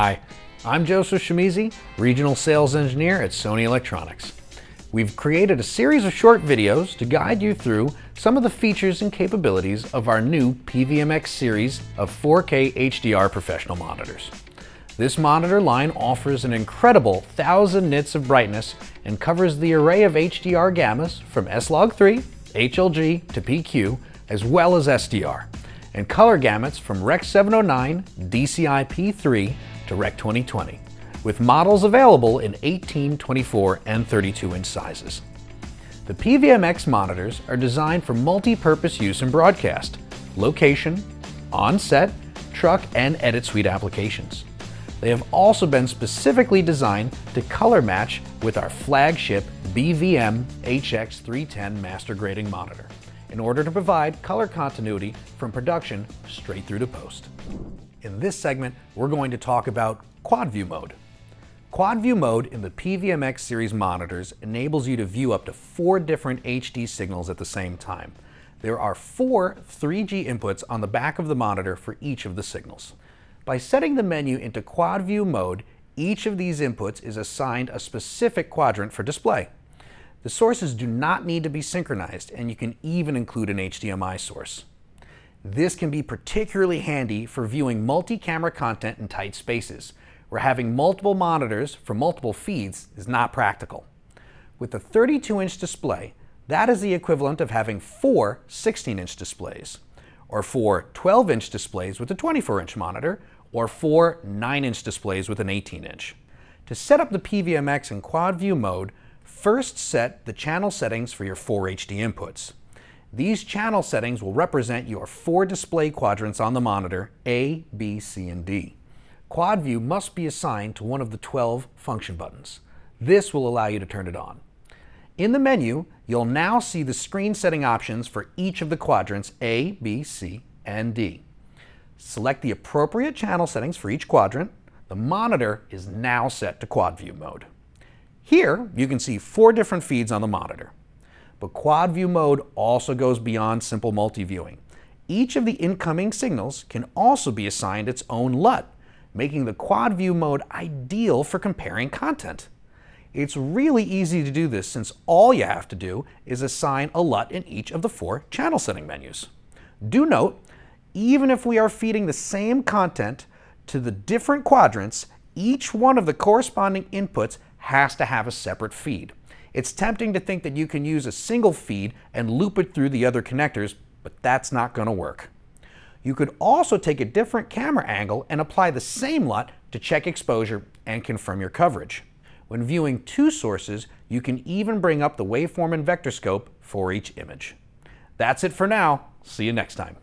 Hi, I'm Joseph Shimizi, Regional Sales Engineer at Sony Electronics. We've created a series of short videos to guide you through some of the features and capabilities of our new PVM-X series of 4K HDR professional monitors. This monitor line offers an incredible 1000 nits of brightness and covers the array of HDR gammas from S-Log3, HLG to PQ, as well as SDR, and color gamuts from Rec 709, DCI-P3, Rec 2020, with models available in 18, 24, and 32 inch sizes. The PVM-X monitors are designed for multi-purpose use in broadcast, location, on-set, truck, and edit suite applications. They have also been specifically designed to color match with our flagship BVM HX310 master grading monitor in order to provide color continuity from production straight through to post. In this segment, we're going to talk about Quad View mode. Quad View mode in the PVM-X series monitors enables you to view up to four different HD signals at the same time. There are four 3G inputs on the back of the monitor for each of the signals. By setting the menu into quad view mode, each of these inputs is assigned a specific quadrant for display. The sources do not need to be synchronized, and you can even include an HDMI source. This can be particularly handy for viewing multi-camera content in tight spaces, where having multiple monitors for multiple feeds is not practical. With a 32-inch display, that is the equivalent of having four 16-inch displays, or four 12-inch displays with a 24-inch monitor, or four 9-inch displays with an 18-inch. To set up the PVM-X in quad view mode, first set the channel settings for your four HD inputs. These channel settings will represent your four display quadrants on the monitor, A, B, C, and D. Quad view must be assigned to one of the 12 function buttons. This will allow you to turn it on. In the menu, you'll now see the screen setting options for each of the quadrants A, B, C, and D. Select the appropriate channel settings for each quadrant. The monitor is now set to quad view mode. Here, you can see four different feeds on the monitor. But quad view mode also goes beyond simple multi-viewing. Each of the incoming signals can also be assigned its own LUT, making the quad view mode ideal for comparing content. It's really easy to do this since all you have to do is assign a LUT in each of the four channel setting menus. Do note even if we are feeding the same content to the different quadrants, each one of the corresponding inputs has to have a separate feed. It's tempting to think that you can use a single feed and loop it through the other connectors, but that's not going to work. You could also take a different camera angle and apply the same LUT to check exposure and confirm your coverage. When viewing two sources, you can even bring up the waveform and vector scope for each image. That's it for now. See you next time.